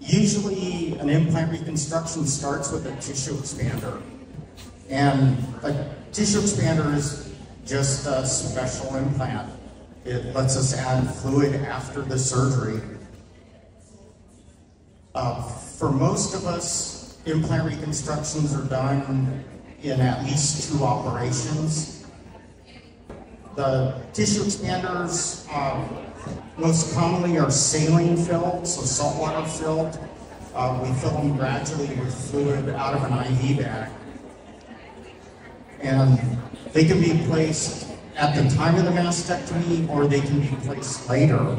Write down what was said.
Usually, an implant reconstruction starts with a tissue expander. And a tissue expander is just a special implant. It lets us add fluid after the surgery. Uh, for most of us, implant reconstructions are done in at least two operations. The tissue expanders uh, most commonly are saline filled, so saltwater filled. Uh, we fill them gradually with fluid out of an IV bag. And they can be placed at the time of the mastectomy or they can be placed later